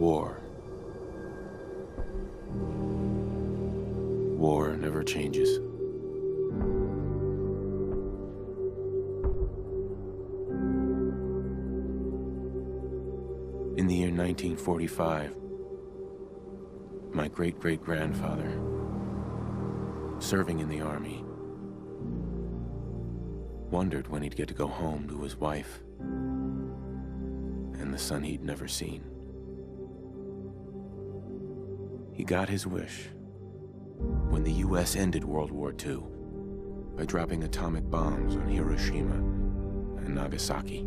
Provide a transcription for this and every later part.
War. War never changes. In the year 1945, my great great grandfather, serving in the army, wondered when he'd get to go home to his wife and the son he'd never seen. He got his wish when the US ended World War II by dropping atomic bombs on Hiroshima and Nagasaki.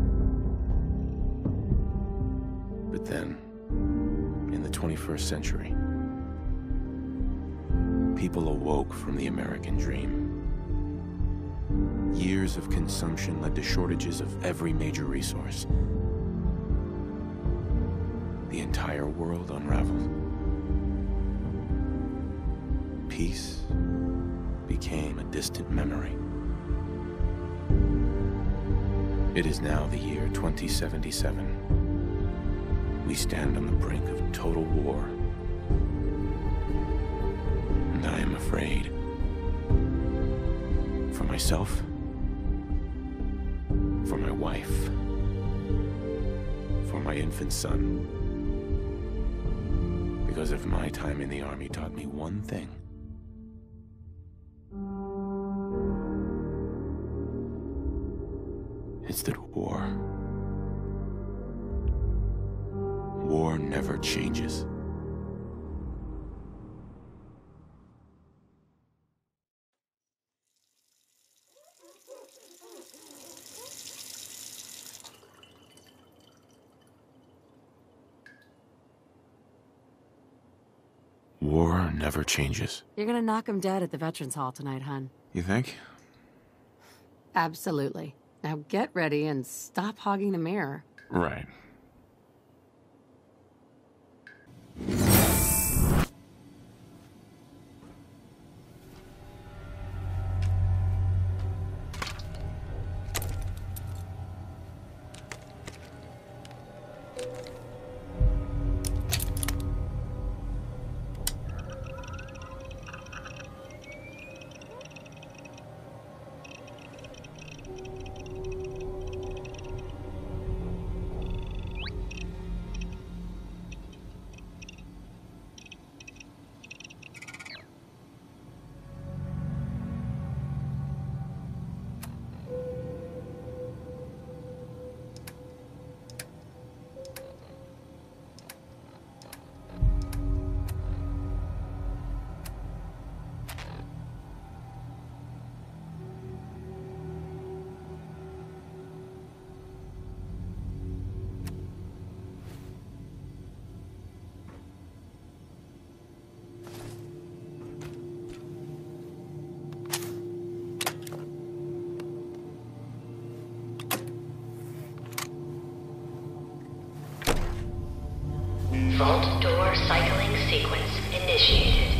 But then, in the 21st century, people awoke from the American dream. Years of consumption led to shortages of every major resource. The entire world unraveled. Peace became a distant memory. It is now the year 2077. We stand on the brink of total war. And I am afraid. For myself, for my wife, for my infant son. Because if my time in the army taught me one thing, it's that war. War never changes. War never changes. You're gonna knock him dead at the Veterans Hall tonight, hun. You think? Absolutely. Now get ready and stop hogging the mirror. Right. Vault door cycling sequence initiated.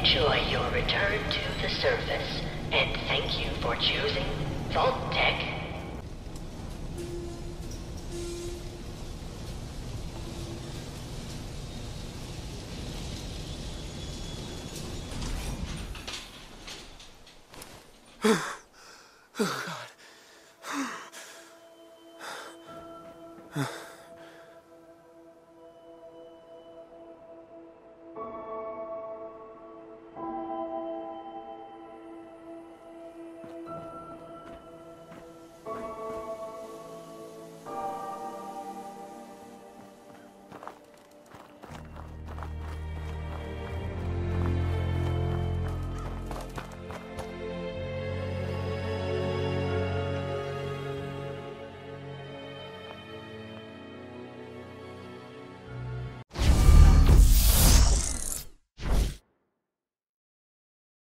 Enjoy your return to the surface, and thank you for choosing Vault-Tec. Huh.